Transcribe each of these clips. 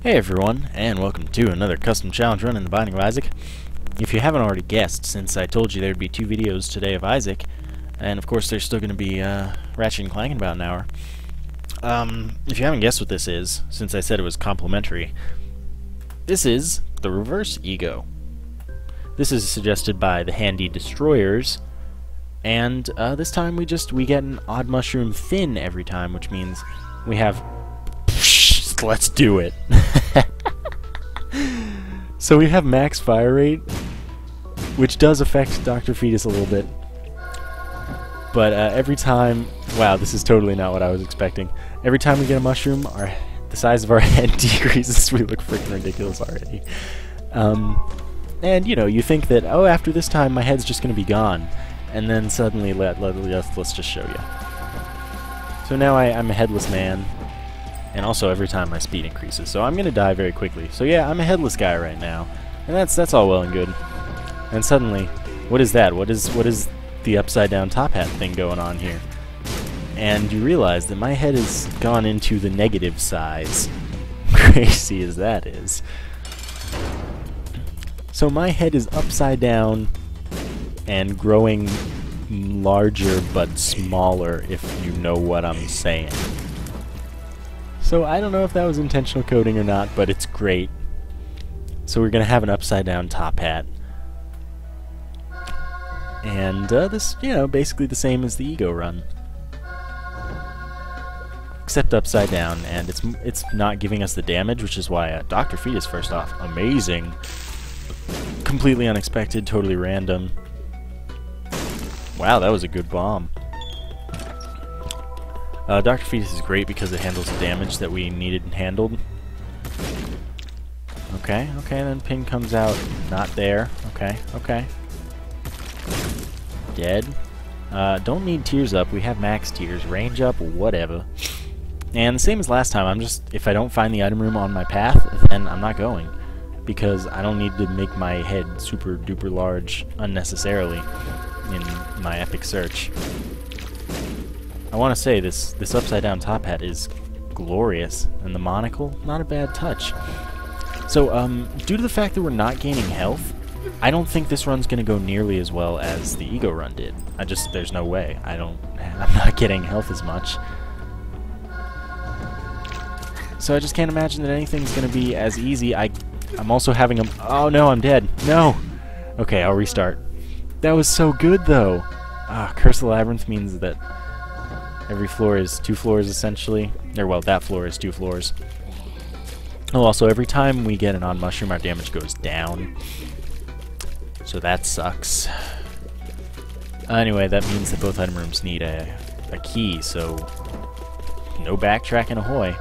Hey everyone, and welcome to another custom challenge run in the Binding of Isaac. If you haven't already guessed, since I told you there'd be two videos today of Isaac, and of course there's still going to be uh, Ratchet and Clank in about an hour, um, if you haven't guessed what this is, since I said it was complimentary, this is the Reverse Ego. This is suggested by the Handy Destroyers, and uh, this time we just we get an odd mushroom thin every time, which means we have let's do it. so we have max fire rate, which does affect Dr. Fetus a little bit. But uh, every time, wow, this is totally not what I was expecting. Every time we get a mushroom, our the size of our head decreases. we look freaking ridiculous already. Um, and you know, you think that oh, after this time, my head's just going to be gone, and then suddenly let, let let's, let's just show you. So now I, I'm a headless man, and also every time my speed increases. So I'm going to die very quickly. So yeah, I'm a headless guy right now, and that's that's all well and good. And suddenly, what is that? What is what is the upside down top hat thing going on here? And you realize that my head has gone into the negative size. Crazy as that is. So my head is upside down and growing larger but smaller if you know what I'm saying. So I don't know if that was intentional coding or not, but it's great. So we're going to have an upside down top hat. And uh, this, you know, basically the same as the Ego run. Except upside down, and it's it's not giving us the damage, which is why uh, Dr. Fetus, first off, amazing. Completely unexpected, totally random. Wow, that was a good bomb. Uh, Dr. Fetus is great because it handles the damage that we needed and handled. Okay, okay, then pin comes out. Not there. Okay, okay. Dead. Uh, don't need tears up. We have max tears. Range up, whatever. And same as last time, I'm just, if I don't find the item room on my path, then I'm not going. Because I don't need to make my head super duper large unnecessarily in my epic search. I want to say this this upside down top hat is glorious, and the monocle not a bad touch. So, um, due to the fact that we're not gaining health, I don't think this run's going to go nearly as well as the Ego run did. I just there's no way. I don't. I'm not getting health as much. So I just can't imagine that anything's going to be as easy. I, I'm also having a. Oh no, I'm dead. No. Okay, I'll restart. That was so good though. Ah, Curse the Labyrinth means that Every floor is two floors essentially. Or well, that floor is two floors. Oh, also every time we get an odd mushroom, our damage goes down. So that sucks. Anyway, that means that both item rooms need a, a key, so no backtracking ahoy.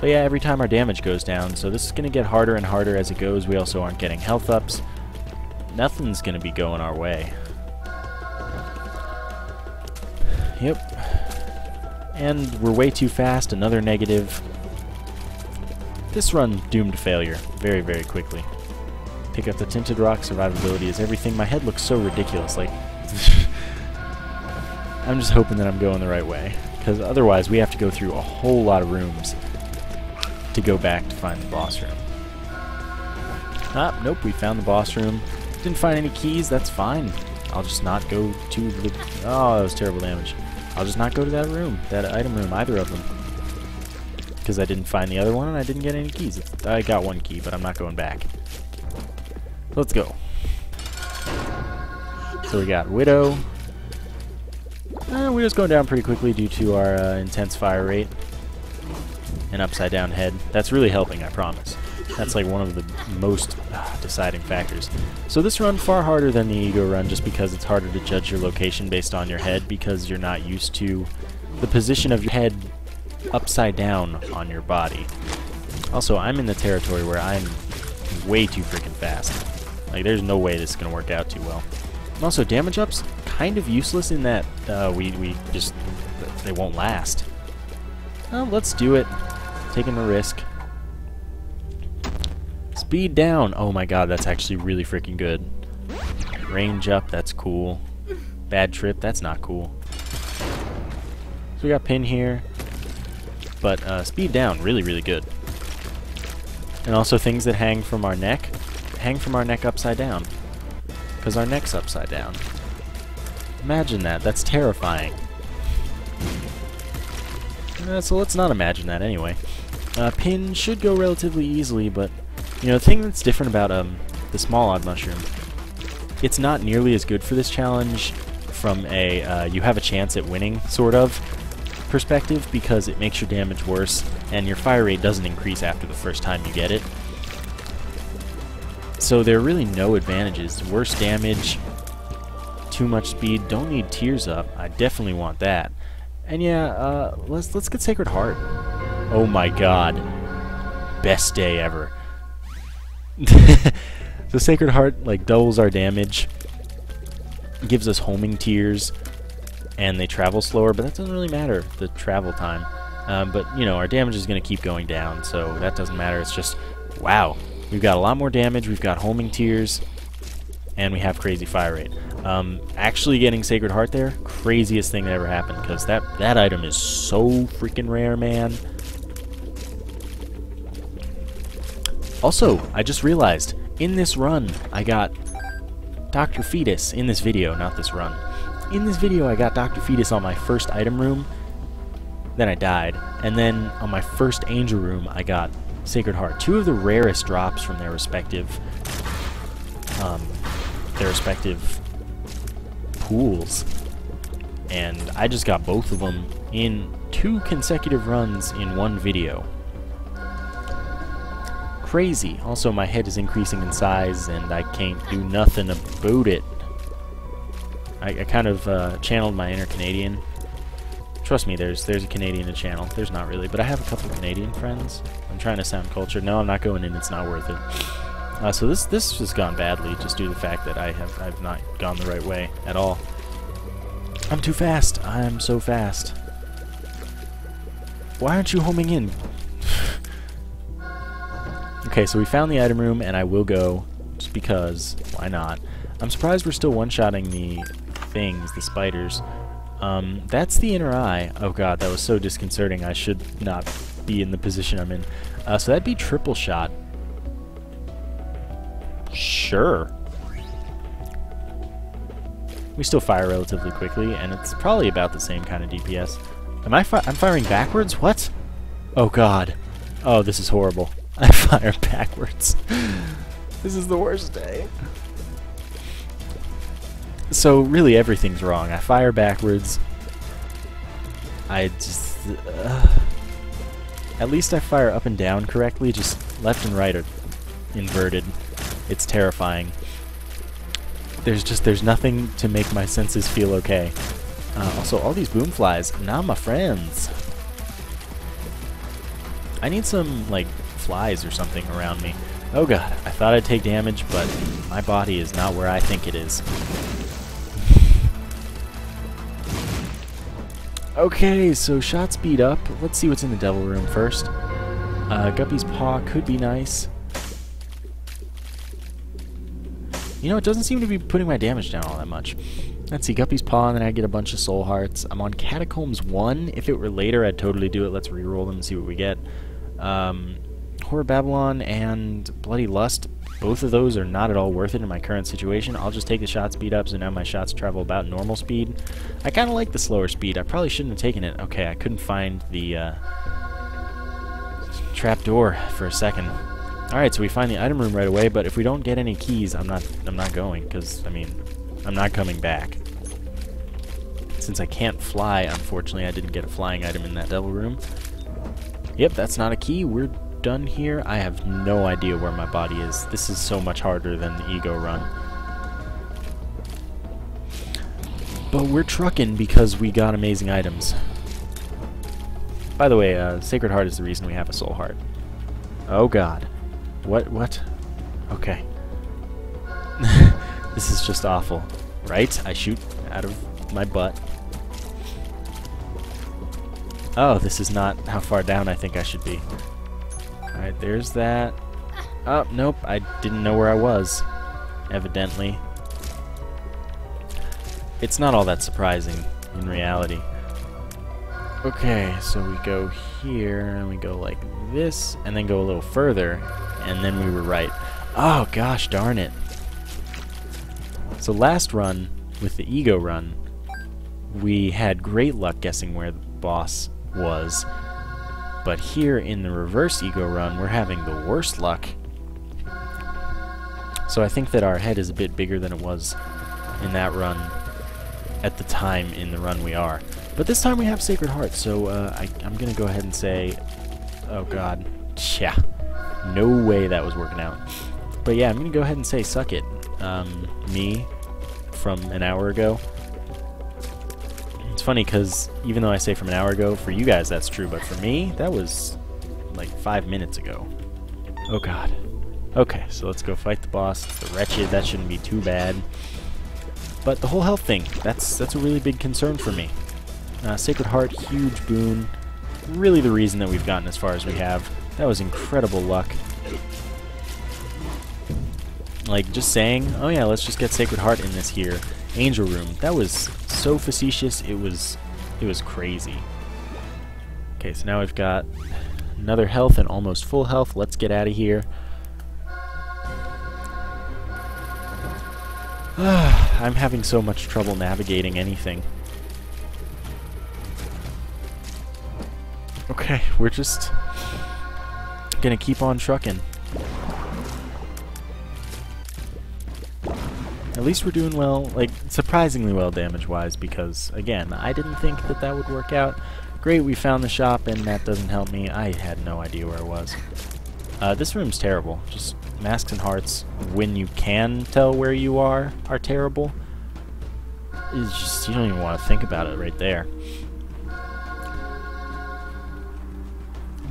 But yeah, every time our damage goes down, so this is going to get harder and harder as it goes. We also aren't getting health ups. Nothing's going to be going our way. Yep. And we're way too fast, another negative. This run doomed to failure very, very quickly. Pick up the Tinted Rock, survivability is everything. My head looks so ridiculous, like... I'm just hoping that I'm going the right way, because otherwise we have to go through a whole lot of rooms to go back to find the boss room. Ah, nope, we found the boss room. Didn't find any keys, that's fine. I'll just not go to the... Oh, that was terrible damage. I'll just not go to that room, that item room, either of them. Because I didn't find the other one and I didn't get any keys. I got one key, but I'm not going back. Let's go. So we got Widow. Uh, Widow's going down pretty quickly due to our uh, intense fire rate. And upside down head. That's really helping, I promise. That's like one of the most uh, deciding factors. So this run far harder than the Ego run just because it's harder to judge your location based on your head because you're not used to the position of your head upside down on your body. Also, I'm in the territory where I'm way too freaking fast. Like, there's no way this is going to work out too well. And also, damage ups, kind of useless in that uh, we, we just, they won't last. Well, let's do it. Taking the risk. Speed down. Oh my god, that's actually really freaking good. Range up, that's cool. Bad trip, that's not cool. So we got pin here. But uh, speed down, really, really good. And also things that hang from our neck, hang from our neck upside down. Because our neck's upside down. Imagine that. That's terrifying. Uh, so let's not imagine that anyway. Uh, pin should go relatively easily, but you know the thing that's different about um, the small odd mushroom, it's not nearly as good for this challenge from a uh, you have a chance at winning sort of perspective because it makes your damage worse and your fire rate doesn't increase after the first time you get it. So there are really no advantages. Worse damage, too much speed, don't need tears up. I definitely want that. And yeah, uh, let's let's get Sacred Heart. Oh my god. Best day ever. the Sacred Heart like doubles our damage, gives us homing tears, and they travel slower, but that doesn't really matter, the travel time. Um, but, you know, our damage is going to keep going down, so that doesn't matter. It's just, wow, we've got a lot more damage, we've got homing tears, and we have crazy fire rate. Um, actually getting Sacred Heart there, craziest thing that ever happened, because that, that item is so freaking rare, man. Also, I just realized, in this run, I got Dr. Fetus, in this video, not this run. In this video, I got Dr. Fetus on my first item room, then I died, and then on my first angel room, I got Sacred Heart. Two of the rarest drops from their respective, um, their respective pools. And I just got both of them in two consecutive runs in one video crazy. Also, my head is increasing in size, and I can't do nothing about it. I, I kind of uh, channeled my inner Canadian. Trust me, there's there's a Canadian to channel. There's not really, but I have a couple Canadian friends. I'm trying to sound cultured. No, I'm not going in. It's not worth it. Uh, so this this has gone badly, just due to the fact that I have I've not gone the right way at all. I'm too fast. I'm so fast. Why aren't you homing in? Okay, so we found the item room, and I will go, just because, why not? I'm surprised we're still one-shotting the things, the spiders. Um, that's the inner eye. Oh god, that was so disconcerting. I should not be in the position I'm in. Uh, so that'd be triple shot. Sure. We still fire relatively quickly, and it's probably about the same kind of DPS. Am I fi I'm firing backwards? What? Oh god. Oh, this is horrible. I fire backwards. this is the worst day. So really everything's wrong. I fire backwards. I just... Uh, at least I fire up and down correctly, just left and right are inverted. It's terrifying. There's just, there's nothing to make my senses feel okay. Uh, also, all these boom flies, not my friends. I need some, like, flies or something around me. Oh god, I thought I'd take damage, but my body is not where I think it is. okay, so shot speed up. Let's see what's in the devil room first. Uh, Guppy's Paw could be nice. You know, it doesn't seem to be putting my damage down all that much. Let's see, Guppy's Paw, and then I get a bunch of Soul Hearts. I'm on Catacombs 1. If it were later, I'd totally do it. Let's re-roll them and see what we get. Um, Whore Babylon and Bloody Lust, both of those are not at all worth it in my current situation. I'll just take the shot speed up so now my shots travel about normal speed. I kind of like the slower speed. I probably shouldn't have taken it. Okay, I couldn't find the uh, trap door for a second. Alright, so we find the item room right away, but if we don't get any keys, I'm not I'm not going, because, I mean, I'm not coming back. Since I can't fly, unfortunately, I didn't get a flying item in that devil room. Yep, that's not a key. We're done here, I have no idea where my body is. This is so much harder than the ego run. But we're trucking because we got amazing items. By the way, uh, Sacred Heart is the reason we have a Soul Heart. Oh god. What? What? Okay. this is just awful. Right? I shoot out of my butt. Oh, this is not how far down I think I should be. Alright, there's that. Oh, nope, I didn't know where I was, evidently. It's not all that surprising, in reality. Okay, so we go here, and we go like this, and then go a little further, and then we were right. Oh gosh darn it. So last run, with the ego run, we had great luck guessing where the boss was. But here in the reverse ego run, we're having the worst luck. So I think that our head is a bit bigger than it was in that run at the time in the run we are. But this time we have Sacred Heart, so uh, I, I'm going to go ahead and say... Oh god. Yeah. No way that was working out. But yeah, I'm going to go ahead and say suck it. Um, me, from an hour ago. It's funny because even though I say from an hour ago, for you guys that's true, but for me, that was like five minutes ago. Oh god. Okay, so let's go fight the boss. It's the Wretched, that shouldn't be too bad. But the whole health thing, that's that's a really big concern for me. Uh, Sacred Heart, huge boon. Really the reason that we've gotten as far as we have. That was incredible luck. Like, just saying, oh yeah, let's just get Sacred Heart in this here Angel Room. That was so facetious, it was, it was crazy. Okay, so now we've got another health and almost full health. Let's get out of here. I'm having so much trouble navigating anything. Okay, we're just gonna keep on trucking. At least we're doing well, like, surprisingly well damage-wise, because, again, I didn't think that that would work out. Great, we found the shop, and that doesn't help me. I had no idea where it was. Uh, this room's terrible. Just masks and hearts, when you can tell where you are, are terrible. It's just, you don't even want to think about it right there.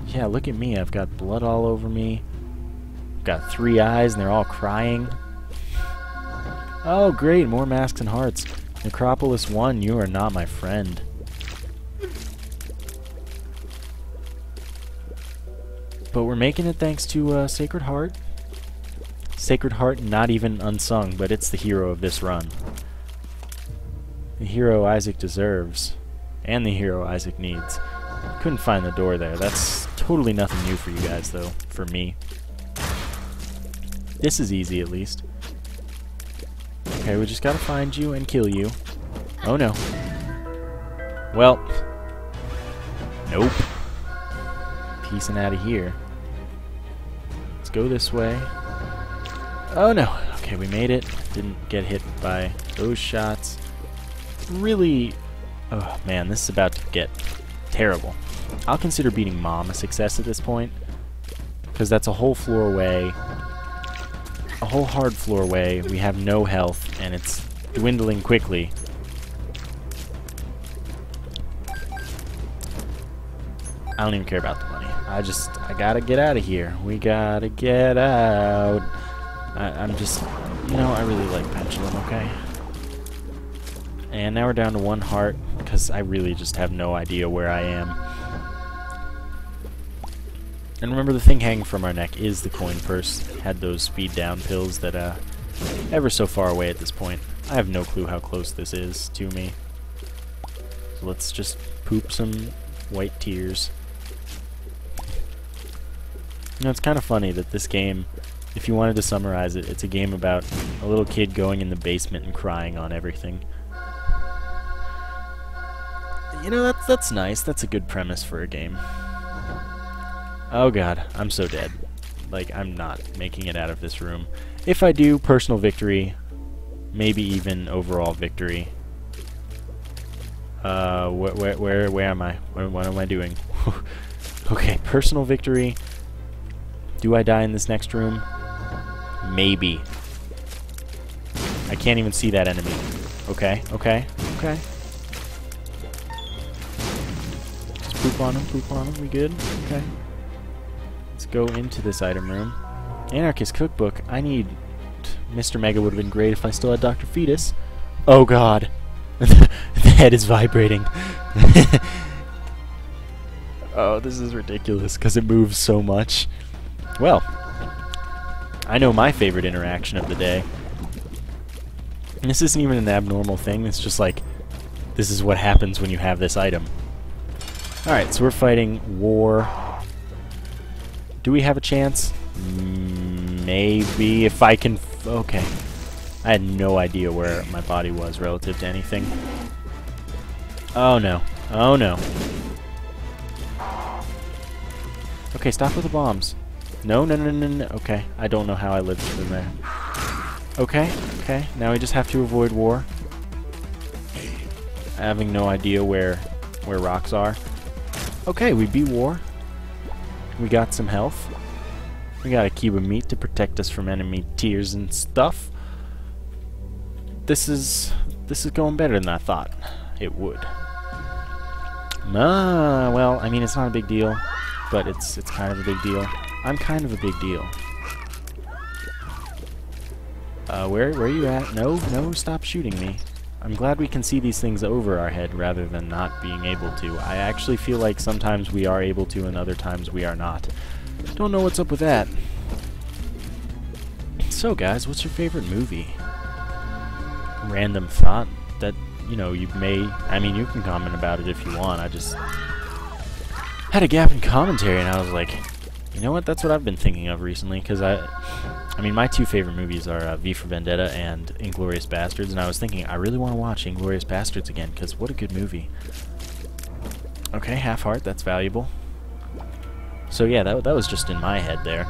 Yeah, look at me. I've got blood all over me. I've Got three eyes, and they're all crying. Oh, great, more masks and hearts. Necropolis 1, you are not my friend. But we're making it thanks to uh, Sacred Heart. Sacred Heart, not even unsung, but it's the hero of this run. The hero Isaac deserves, and the hero Isaac needs. Couldn't find the door there. That's totally nothing new for you guys, though, for me. This is easy, at least. Okay, we just gotta find you and kill you. Oh no. Well. Nope. Piecing out of here. Let's go this way. Oh no. Okay, we made it. Didn't get hit by those shots. Really... Oh man, this is about to get terrible. I'll consider beating Mom a success at this point. Because that's a whole floor away whole hard floor way. We have no health, and it's dwindling quickly. I don't even care about the money. I just, I gotta get out of here. We gotta get out. I, am just, you know, I really like Pendulum, okay? And now we're down to one heart, because I really just have no idea where I am. And remember, the thing hanging from our neck is the coin purse. Had those speed down pills that, uh, ever so far away at this point. I have no clue how close this is to me. So let's just poop some white tears. You know, it's kind of funny that this game, if you wanted to summarize it, it's a game about a little kid going in the basement and crying on everything. You know, that's, that's nice. That's a good premise for a game. Oh god, I'm so dead. Like, I'm not making it out of this room. If I do, personal victory. Maybe even overall victory. Uh, wh wh where, where am I? What, what am I doing? okay, personal victory. Do I die in this next room? Maybe. I can't even see that enemy. Okay, okay, okay. Just poop on him, poop on him, we good? Okay go into this item room. Anarchist Cookbook. I need... Mr. Mega would have been great if I still had Dr. Fetus. Oh god. the head is vibrating. oh, this is ridiculous because it moves so much. Well, I know my favorite interaction of the day. And this isn't even an abnormal thing, it's just like, this is what happens when you have this item. Alright, so we're fighting War do we have a chance? Maybe if I can... Okay. I had no idea where my body was relative to anything. Oh no. Oh no. Okay, stop with the bombs. No, no, no, no, no. Okay, I don't know how I lived through there. Okay, okay. Now we just have to avoid war. Having no idea where where rocks are. Okay, we beat war. We got some health. We got a cube of meat to protect us from enemy tears and stuff. This is this is going better than I thought it would. Ah, well, I mean it's not a big deal, but it's it's kind of a big deal. I'm kind of a big deal. Uh, where where are you at? No, no, stop shooting me. I'm glad we can see these things over our head rather than not being able to. I actually feel like sometimes we are able to and other times we are not. Don't know what's up with that. So guys, what's your favorite movie? Random thought that, you know, you may... I mean, you can comment about it if you want. I just had a gap in commentary and I was like, you know what, that's what I've been thinking of recently, because I... I mean, my two favorite movies are uh, V for Vendetta and Inglourious Basterds, and I was thinking, I really want to watch Inglourious Basterds again, because what a good movie. Okay, half heart, that's valuable. So yeah, that, that was just in my head there.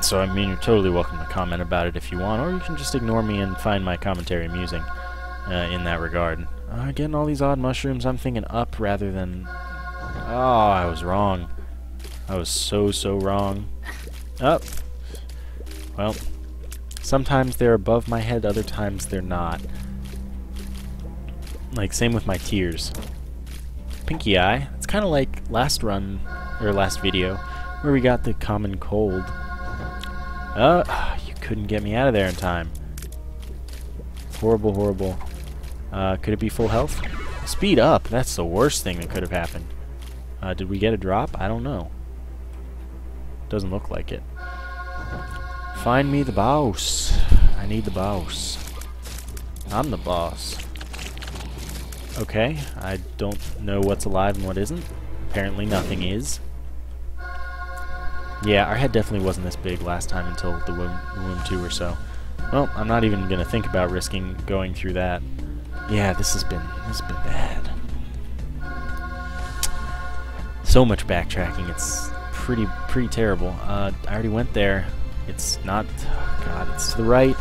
So, I mean, you're totally welcome to comment about it if you want, or you can just ignore me and find my commentary amusing uh, in that regard. Uh, getting all these odd mushrooms, I'm thinking up rather than... Oh, I was wrong. I was so, so wrong. Up. Oh. Well, sometimes they're above my head, other times they're not. Like, same with my tears. Pinky Eye, it's kind of like last run, or last video, where we got the common cold. Oh, you couldn't get me out of there in time. Horrible, horrible. Uh, could it be full health? Speed up! That's the worst thing that could have happened. Uh, did we get a drop? I don't know. Doesn't look like it. Find me the boss. I need the boss. I'm the boss. Okay, I don't know what's alive and what isn't. Apparently nothing is. Yeah, our head definitely wasn't this big last time until the womb, womb 2 or so. Well, I'm not even going to think about risking going through that. Yeah, this has been this has been bad. So much backtracking, it's pretty pretty terrible. Uh, I already went there. It's not... God, it's to the right.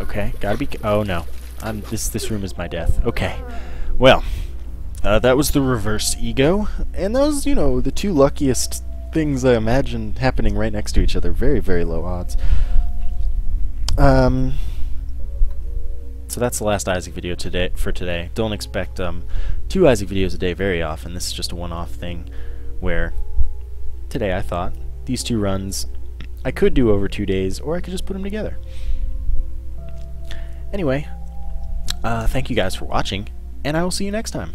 Okay, gotta be... Oh, no. I'm, this, this room is my death. Okay. Well, uh, that was the reverse ego. And those, you know, the two luckiest things I imagine happening right next to each other. Very, very low odds. Um... So that's the last Isaac video today for today. Don't expect um, two Isaac videos a day very often. This is just a one-off thing where today I thought these two runs I could do over two days, or I could just put them together. Anyway, uh, thank you guys for watching, and I will see you next time.